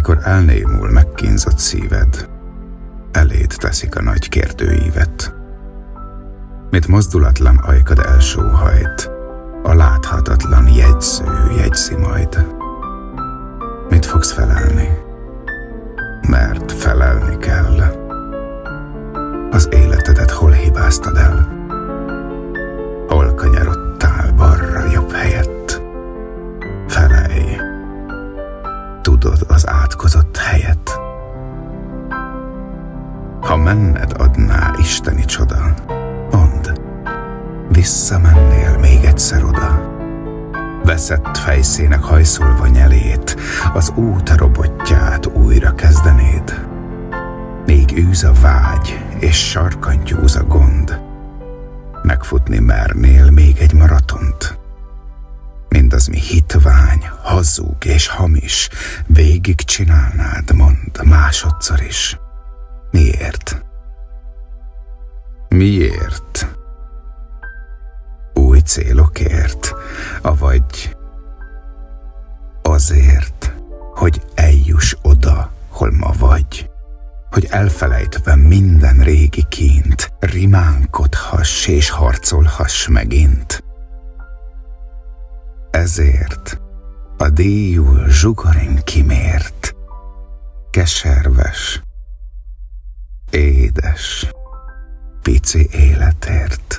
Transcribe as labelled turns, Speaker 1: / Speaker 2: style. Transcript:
Speaker 1: Mikor elnémul megkínzott szíved, eléd teszik a nagy kérdőívet. Mit mozdulatlan ajkad elsóhajt, a láthatatlan jegyző jegyzi majd. Mit fogsz felelni? Mert felelni kell. Az életedet hol hibáztad el? Hol kanyarodtál balra jobb helyett? Felej. Menned adná isteni csoda, mondd, visszamennél még egyszer oda. Veszett fejszének hajszolva nyelét, az út robotját újra kezdenéd. Még űz a vágy, és sarkantyúz a gond. Megfutni mernél még egy maratont. Mindaz, mi hitvány, hazug és hamis, végig csinálnád, mond másodszor is. Miért? Miért? Új célokért, avagy azért, hogy eljuss oda, hol ma vagy, hogy elfelejtve minden régi kint, rimánkodhass és harcolhass megint. Ezért a díjul zsugorin kimért, keserves, édes, pici életért.